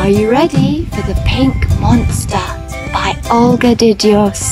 Are you ready for The Pink Monster by Olga Didios?